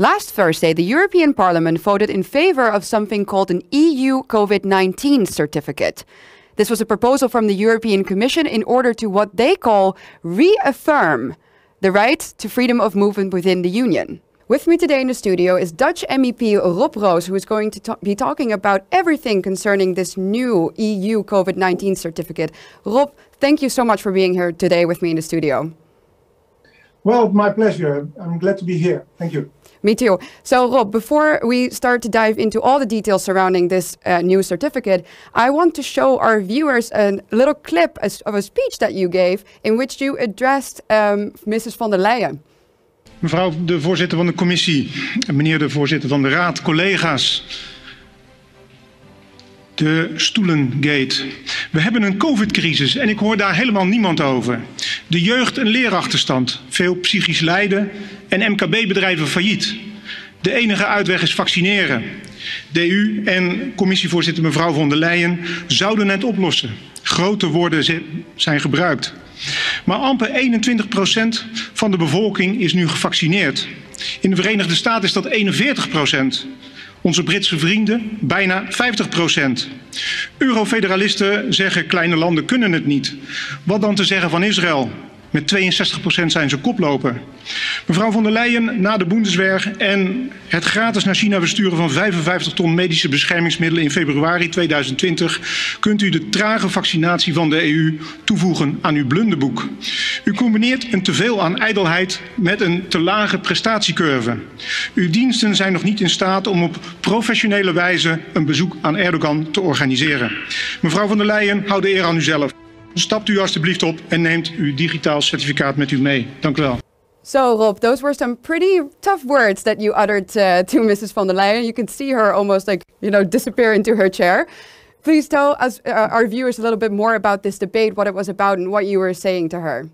Last Thursday, the European Parliament voted in favor of something called an EU COVID 19 certificate. This was a proposal from the European Commission in order to what they call reaffirm the right to freedom of movement within the Union. With me today in the studio is Dutch MEP Rob Roos, who is going to ta- be talking about everything concerning this new EU COVID 19 certificate. Rob, thank you so much for being here today with me in the studio. Well, my pleasure. I'm glad to be here. Thank you. Me too. So, Rob, before we start to dive into all the details surrounding this uh, new certificate, I want to show our viewers a little clip of a speech that you gave in which you addressed um, Mrs. von der Leyen. Mevrouw de voorzitter van de commissie, meneer de voorzitter van de raad, collega's. De stoelengate. We hebben een covid-crisis en ik hoor daar helemaal niemand over. De jeugd een leerachterstand, veel psychisch lijden en MKB-bedrijven failliet. De enige uitweg is vaccineren. De EU en commissievoorzitter mevrouw von der Leyen zouden het oplossen. Grote woorden zijn gebruikt. Maar amper 21 procent van de bevolking is nu gevaccineerd. In de Verenigde Staten is dat 41 procent. Onze Britse vrienden bijna 50 procent. Eurofederalisten zeggen kleine landen kunnen het niet. Wat dan te zeggen van Israël? Met 62% zijn ze koploper. Mevrouw von der Leyen, na de Bundeswehr en het gratis naar China versturen van 55 ton medische beschermingsmiddelen in februari 2020, kunt u de trage vaccinatie van de EU toevoegen aan uw blunderboek. U combineert een teveel aan ijdelheid met een te lage prestatiecurve. Uw diensten zijn nog niet in staat om op professionele wijze een bezoek aan Erdogan te organiseren. Mevrouw von der Leyen, houd de eer aan uzelf. Stapt u alstublieft op en neemt uw digitaal certificaat met u mee. Dank u wel. So, Rob, those were some pretty tough words that you uttered uh, to Mrs. von der Leyen. You can see her almost like, you know, disappear into her chair. Please tell us, uh, our viewers, a little bit more about this debate, what it was about, and what you were saying to her.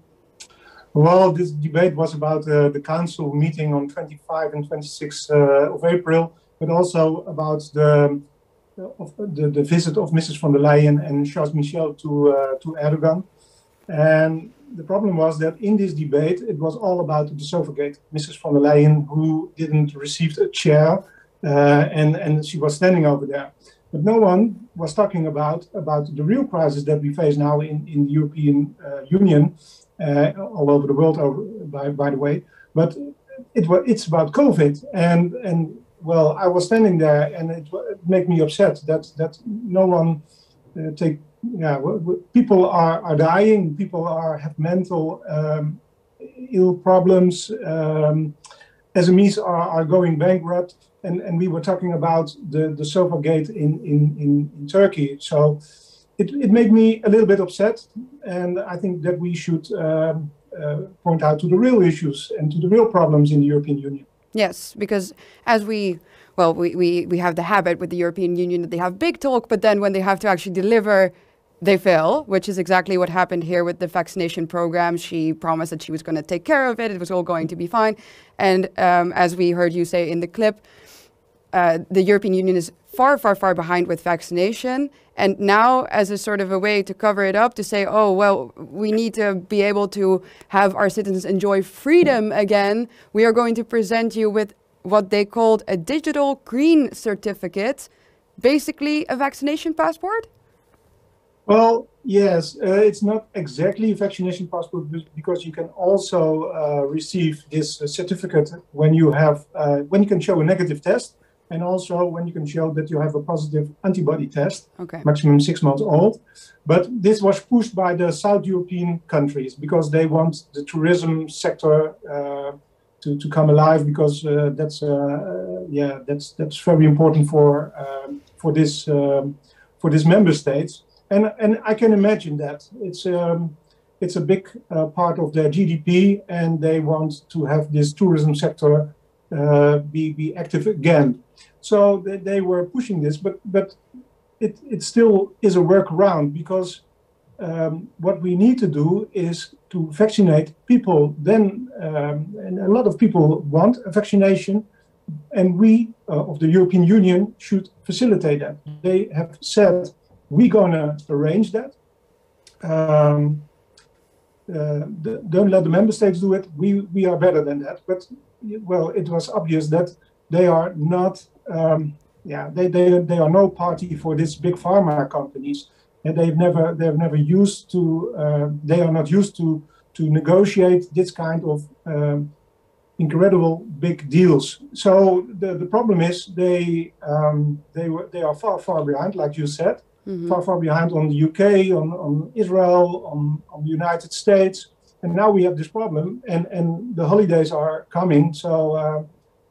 Well, this debate was about uh, the council meeting on 25 and 26 uh, of April, but also about the of the, the visit of Mrs. von der Leyen and Charles Michel to uh, to Erdogan. And the problem was that in this debate, it was all about the Sofagate. Mrs. von der Leyen, who didn't receive a chair, uh, and and she was standing over there, but no one was talking about about the real crisis that we face now in in the European uh, Union, uh, all over the world. Over, by by the way, but it it's about COVID and and well, I was standing there, and it, it made me upset that that no one uh, take. Yeah, people are, are dying. People are have mental um, ill problems. Um, SMEs are, are going bankrupt, and, and we were talking about the the Sofa Gate in, in, in, in Turkey. So it, it made me a little bit upset, and I think that we should um, uh, point out to the real issues and to the real problems in the European Union. Yes, because as we well, we, we, we have the habit with the European Union that they have big talk, but then when they have to actually deliver, they fail, which is exactly what happened here with the vaccination program. She promised that she was going to take care of it, it was all going to be fine. And um, as we heard you say in the clip, uh, the European Union is far, far, far behind with vaccination. And now, as a sort of a way to cover it up, to say, oh, well, we need to be able to have our citizens enjoy freedom again, we are going to present you with what they called a digital green certificate, basically a vaccination passport? Well, yes, uh, it's not exactly a vaccination passport because you can also uh, receive this certificate when you have uh, when you can show a negative test and also when you can show that you have a positive antibody test, okay. maximum six months old. But this was pushed by the South European countries because they want the tourism sector uh, to, to come alive because uh, that's uh, yeah that's that's very important for um, for this um, for this member states and and I can imagine that it's um, it's a big uh, part of their GDP and they want to have this tourism sector uh, be be active again. So they, they were pushing this, but but it it still is a workaround because um, what we need to do is to vaccinate people. Then, um, and a lot of people want a vaccination, and we uh, of the European Union should facilitate that. They have said we're to arrange that. Um, uh, the, don't let the member states do it. We we are better than that. But well, it was obvious that they are not, um, yeah, they, they, they are no party for these big pharma companies. And they've never, they've never used to, uh, they are not used to, to negotiate this kind of um, incredible big deals. So the, the problem is they, um, they, were, they are far, far behind, like you said, mm-hmm. far, far behind on the UK, on, on Israel, on, on the United States. And now we have this problem and and the holidays are coming. So uh,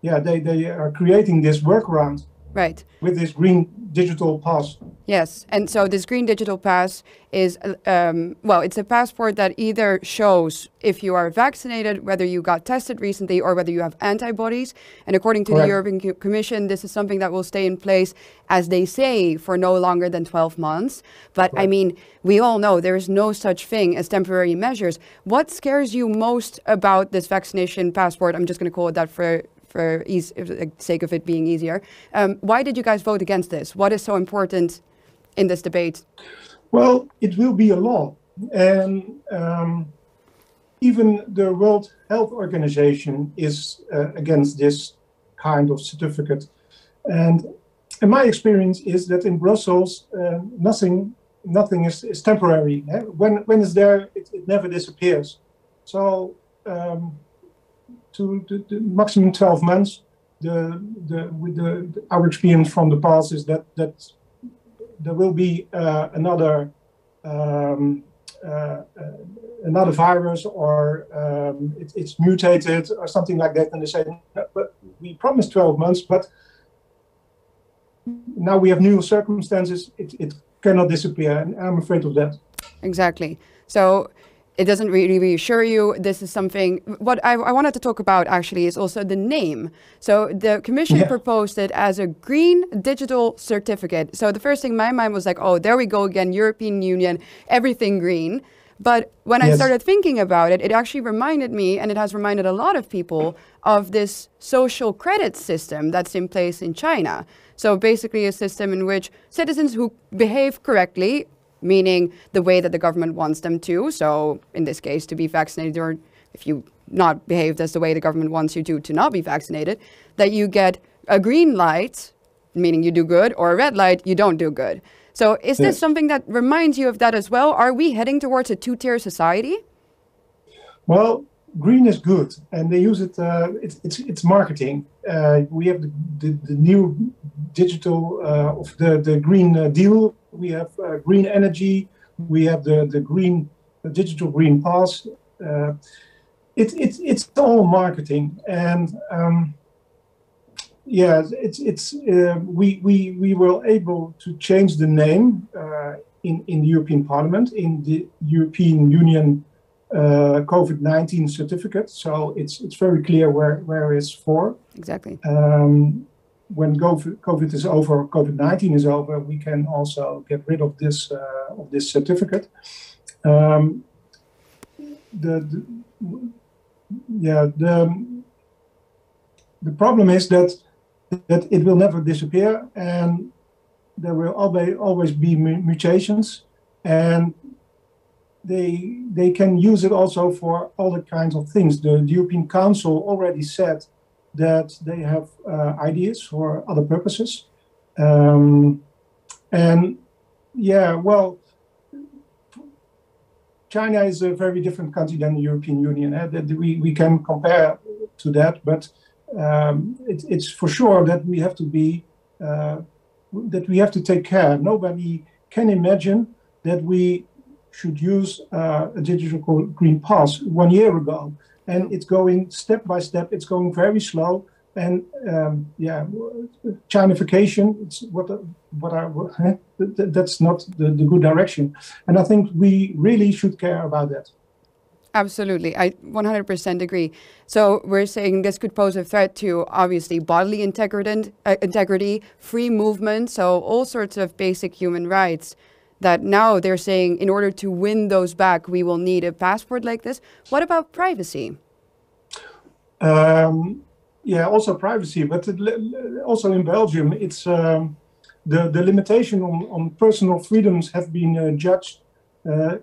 yeah they they are creating this workaround right with this green digital pass Yes, and so this green digital pass is, um, well, it's a passport that either shows if you are vaccinated, whether you got tested recently, or whether you have antibodies. And according to Correct. the European Commission, this is something that will stay in place, as they say, for no longer than 12 months. But I mean, we all know there is no such thing as temporary measures. What scares you most about this vaccination passport? I'm just going to call it that for for ease, the sake of it being easier. Um, why did you guys vote against this? What is so important in this debate? Well, it will be a law. And um, even the World Health Organization is uh, against this kind of certificate. And, and my experience is that in Brussels, uh, nothing nothing is, is temporary. Eh? When, when it's there, it, it never disappears. So um, to, the, to, maximum 12 months, the, the, with the, the, our experience from the past is that, that there will be uh, another um, uh, uh, another virus or um, it, it's mutated or something like that, and they say, but we promised 12 months, but now we have new circumstances. It, it cannot disappear, and I'm afraid of that. Exactly. So it doesn't really reassure you. This is something. What I, I, wanted to talk about actually is also the name. So the commission yeah. proposed it as a green digital certificate. So the first thing in my mind was like, oh, there we go again, European Union, everything green. But when yes. I started thinking about it, it actually reminded me, and it has reminded a lot of people, of this social credit system that's in place in China. So basically, a system in which citizens who behave correctly meaning the way that the government wants them to. So in this case, to be vaccinated, or if you not behaved as the way the government wants you to, to not be vaccinated, that you get a green light, meaning you do good, or a red light, you don't do good. So is this hmm. something that reminds you of that as well? Are we heading towards a two-tier society? Well, green is good, and they use it. Uh, it's, it's it's marketing. Uh, we have the, the, the new digital uh, of the the green uh, deal we have uh, green energy, we have the, the green the digital green pass. Uh, it, it, it's all marketing. And um, yeah, it's, it's, uh, we, we, we were able to change the name in, in the European Parliament, in the European Union uh, COVID 19 certificate. So it's, it's very clear where, where it's for. Exactly. Um, when COVID is over, COVID-19 is over, we can also get rid of this uh, of this certificate. Um, the, the, yeah the the problem is that that it will never disappear and there will always always be mutations and they they can use it also for other kinds of things. The, European Council already said that they have uh, ideas for other purposes. Um, and yeah, well, China is a very different country than the European Union. Eh? That we, we can compare to that, but um, it, it's for sure that we have to be uh, that we have to take care. Nobody can imagine that we should use uh, a digital green pass one year ago and it's going step by step. It's going very slow, and um, yeah, Chinification. It's what what I that's not the, the good direction, and I think we really should care about that. Absolutely. I 100% agree. So we're saying this could pose a threat to obviously bodily integrity, uh, integrity, free movement, so all sorts of basic human rights that now they're saying in order to win those back, we will need a passport like this. What about privacy? Um, yeah, also privacy, but also in Belgium, it's um, the the limitation on, on personal freedoms have been uh, judged uh,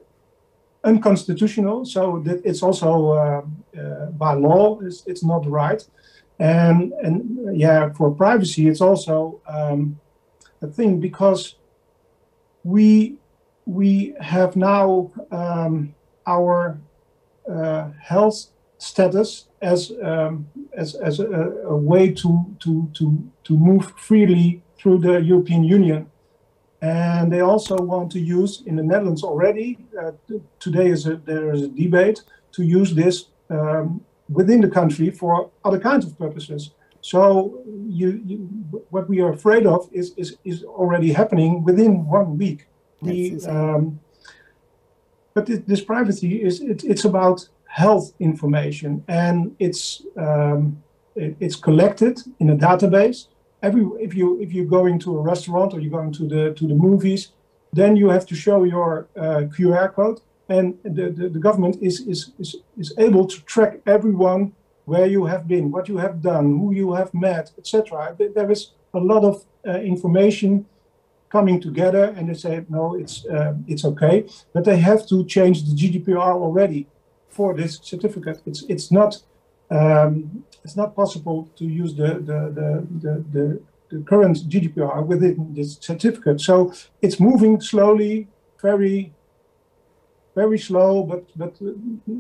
unconstitutional. So that it's also uh, uh, by law, it's, it's not right. And and yeah, for privacy, it's also um, a thing because we we have now um, our uh, health status as um, as, as a, a, way to, to to to move freely through the European Union and they also want to use in the Netherlands already. Uh, today is a, there is a debate to use this um, within the country for other kinds of purposes. So you, you, what we are afraid of is, is, is already happening within one week. The, um, but it, this privacy is it, it's about health information and it's um, it, it's collected in a database every if you if you're going to a restaurant or you're going to the to the movies, then you have to show your uh, QR code, and the, the, the government is, is is is able to track everyone where you have been, what you have done, who you have met, etc. There is a lot of uh, information coming together, and they say no, it's uh, it's okay, but they have to change the GDPR already for this certificate. It's it's not um, it's not possible to use the, the, the, the, the, current GDPR within this certificate. So it's moving slowly, very, very slow, but, but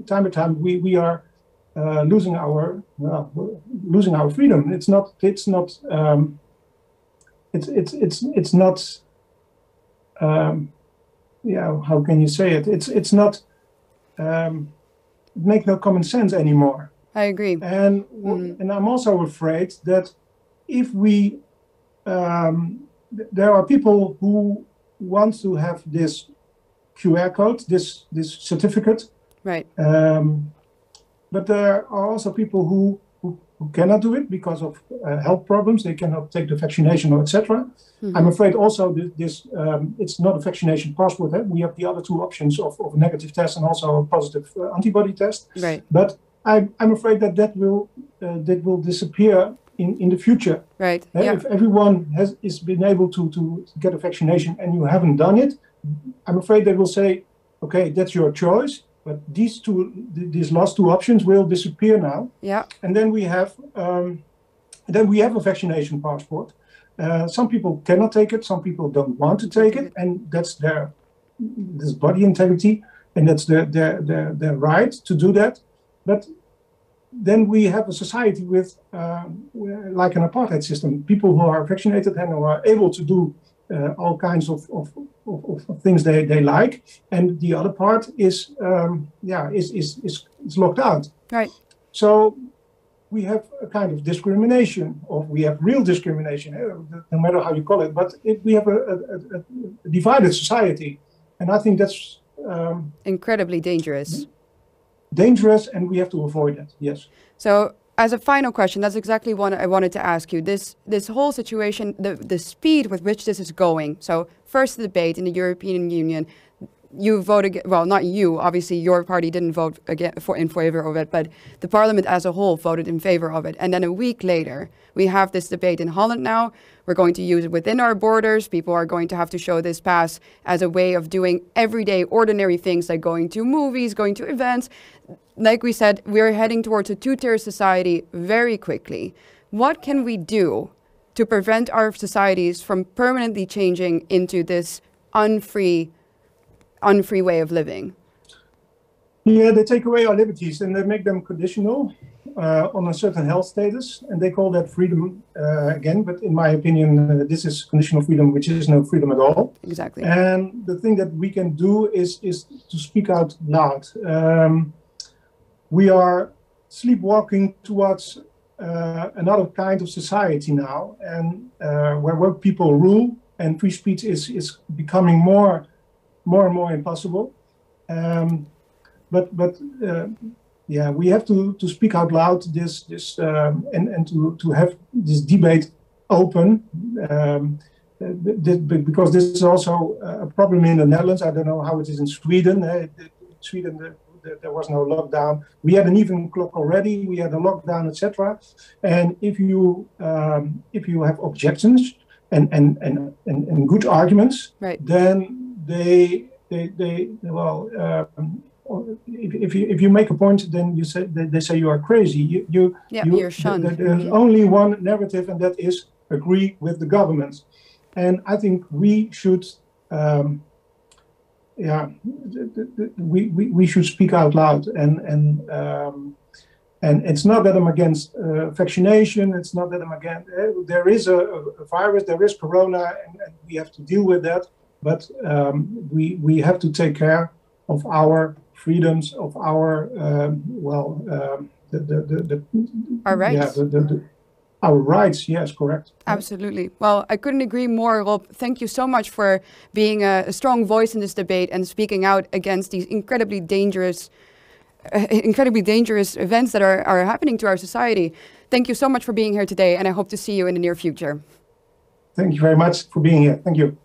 time by time we, we are uh, losing our well, losing our freedom. It's not it's not um, it's it's it's it's not um, yeah how can you say it? It's it's not um, make no common sense anymore. I agree. And mm. and I'm also afraid that if we um, there are people who want to have this QR code, this this certificate, right? Um, but there are also people who who, who cannot do it because of uh, health problems. They cannot take the vaccination or etc. Mm-hmm. I'm afraid also this, this um, it's not a vaccination passport. Eh? We have the other two options of, of a negative test and also a positive uh, antibody test. Right. But I'm, I'm afraid that that will uh, that will disappear in, in the future. Right. Uh, yeah. If everyone has is been able to, to get a vaccination and you haven't done it, I'm afraid they will say, okay, that's your choice. But these two, th- these last two options will disappear now. Yeah. And then we have, um, then we have a vaccination passport. Uh, some people cannot take it. Some people don't want to take it, and that's their this body integrity, and that's their their their, their right to do that. But then we have a society with uh, like an apartheid system people who are vaccinated and who are able to do uh, all kinds of, of, of, of, things they, they like and the other part is um, yeah is, is, is, is locked out right so we have a kind of discrimination or we have real discrimination eh, no matter how you call it but it, we have a, a, a, divided society and i think that's um, incredibly dangerous dangerous and we have to avoid it. Yes. So as a final question, that's exactly what I wanted to ask you. This this whole situation, the the speed with which this is going. So first debate in the European Union, you voted well, not you. Obviously, your party didn't vote again for in favor of it, but the parliament as a whole voted in favor of it. And then a week later, we have this debate in Holland now. We're going to use it within our borders. People are going to have to show this pass as a way of doing everyday, ordinary things like going to movies, going to events. Like we said, we're heading towards a two-tier society very quickly. What can we do to prevent our societies from permanently changing into this unfree unfree way of living? Yeah, they take away our liberties and they make them conditional uh, on a certain health status, and they call that freedom uh, again. But in my opinion, uh, this is conditional freedom, which is no freedom at all. Exactly. And the thing that we can do is is to speak out loud. Um, we are sleepwalking towards uh, another kind of society now, and uh, where work people rule, and free speech is is becoming more more and more impossible. Um, but but uh, yeah, we have to, to speak out loud this this um, and and to to have this debate open. Um, because this is also a problem in the Netherlands. I don't know how it is in Sweden. Uh, Sweden, there was no lockdown. We had an even clock already. We had a lockdown, etc. And if you um, if you have objections and and and, and, and good arguments, right. then they they they well um, if, if you if you make a point, then you say they, they say you are crazy. You you Yeah, you, you're shunned. th- th- There's only one narrative, and that is agree with the government. And I think we should, um, yeah, we, we, we should speak out loud. And and um, and it's not that I'm against uh, vaccination. It's not that I'm against. Uh, there is a, a virus. There is corona, and, and we have to deal with that. But um, we we have to take care of our freedoms, of our um, well, um, the, the, the, the Our rights. Yeah, the, the, our rights. Yes, correct. Absolutely. Well, I couldn't agree more, Rob. Thank you so much for being a, a strong voice in this debate and speaking out against these incredibly dangerous, uh, incredibly dangerous events that are, are happening to our society. Thank you so much for being here today, and I hope to see you in the near future. Thank you very much for being here. Thank you.